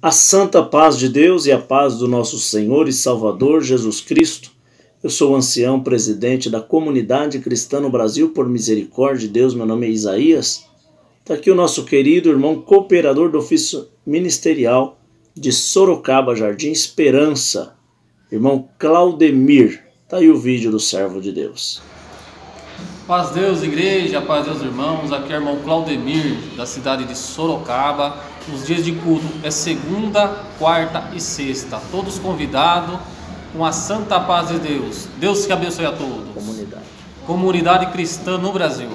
A santa paz de Deus e a paz do nosso Senhor e Salvador Jesus Cristo. Eu sou o ancião presidente da comunidade cristã no Brasil, por misericórdia de Deus. Meu nome é Isaías. Está aqui o nosso querido irmão cooperador do ofício ministerial de Sorocaba, Jardim Esperança, irmão Claudemir. Está aí o vídeo do servo de Deus. Paz Deus, igreja, paz Deus, irmãos. Aqui é o irmão Claudemir, da cidade de Sorocaba. Os dias de culto é segunda, quarta e sexta. Todos convidados com a santa paz de Deus. Deus que abençoe a todos. Comunidade. Comunidade cristã no Brasil.